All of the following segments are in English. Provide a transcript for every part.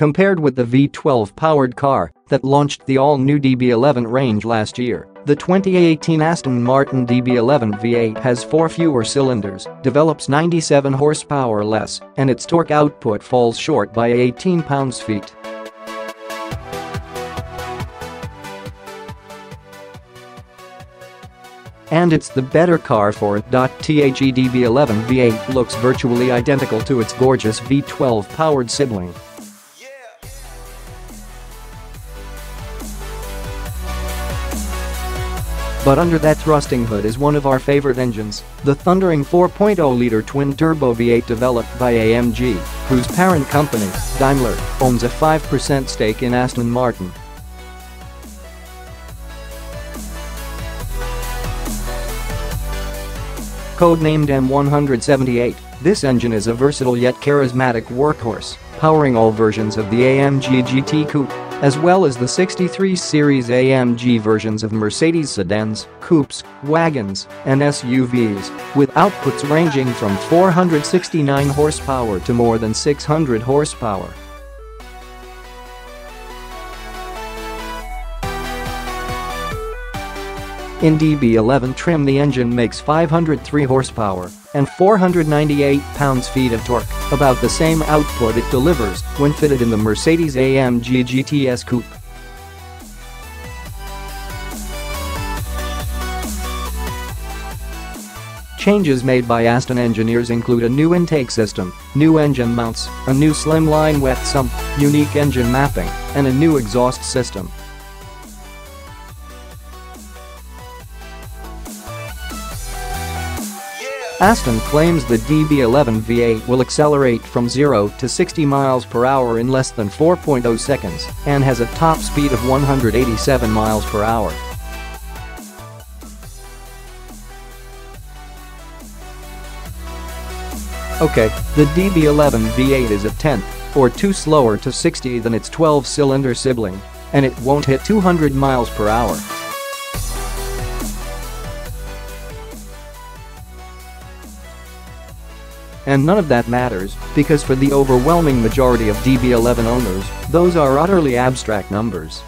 Compared with the V12-powered car that launched the all-new DB11 range last year, the 2018 Aston Martin DB11 V8 has four fewer cylinders, develops 97 horsepower less, and its torque output falls short by 18 pounds-feet. And it's the better car for it. The DB11 V8 looks virtually identical to its gorgeous V12-powered sibling. But under that thrusting hood is one of our favorite engines, the thundering 4.0-liter twin-turbo V8 developed by AMG, whose parent company, Daimler, owns a 5% stake in Aston Martin. Codenamed M178, this engine is a versatile yet charismatic workhorse, powering all versions of the AMG GT Coupe as well as the 63 Series AMG versions of Mercedes sedans, coupes, wagons, and SUVs, with outputs ranging from 469 horsepower to more than 600 horsepower. In DB11 trim the engine makes 503 horsepower and 498 pounds-feet of torque, about the same output it delivers when fitted in the Mercedes-AMG GTS Coupe. Changes made by Aston engineers include a new intake system, new engine mounts, a new slimline wet sump, unique engine mapping, and a new exhaust system. Aston claims the DB11 V8 will accelerate from 0 to 60 miles per hour in less than 4.0 seconds and has a top speed of 187 miles per hour. Okay, the DB11 V8 is a tenth or two slower to 60 than its 12-cylinder sibling, and it won't hit 200 miles per hour. And none of that matters, because for the overwhelming majority of DB11 owners, those are utterly abstract numbers.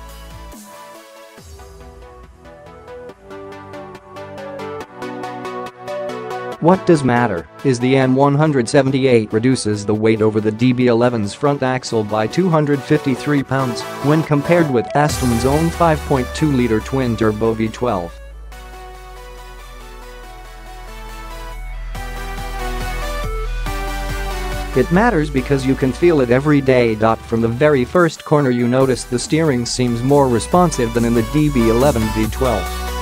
What does matter is the M178 reduces the weight over the DB11's front axle by 253 pounds when compared with Aston's own 5.2-liter twin-turbo V12. It matters because you can feel it every day. From the very first corner you notice the steering seems more responsive than in the DB11 V12.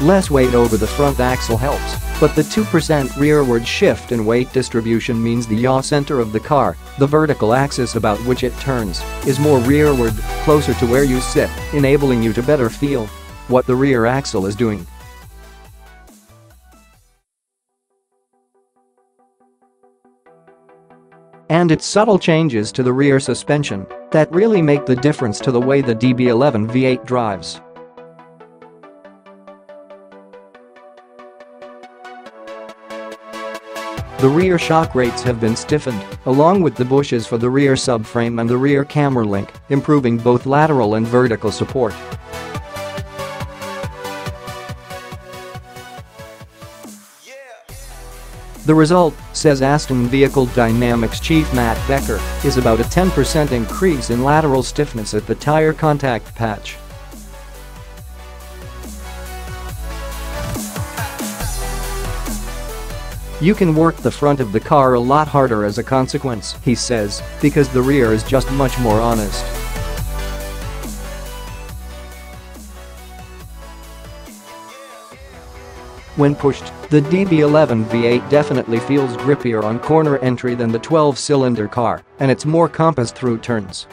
Less weight over the front axle helps, but the 2% rearward shift in weight distribution means the yaw center of the car, the vertical axis about which it turns, is more rearward, closer to where you sit, enabling you to better feel what the rear axle is doing. And its subtle changes to the rear suspension that really make the difference to the way the DB11 V8 drives. The rear shock rates have been stiffened, along with the bushes for the rear subframe and the rear camber link, improving both lateral and vertical support. The result, says Aston Vehicle Dynamics chief Matt Becker, is about a 10% increase in lateral stiffness at the tire contact patch. You can work the front of the car a lot harder as a consequence, he says, because the rear is just much more honest. When pushed, the DB11 V8 definitely feels grippier on corner entry than the 12-cylinder car, and it's more compass through turns.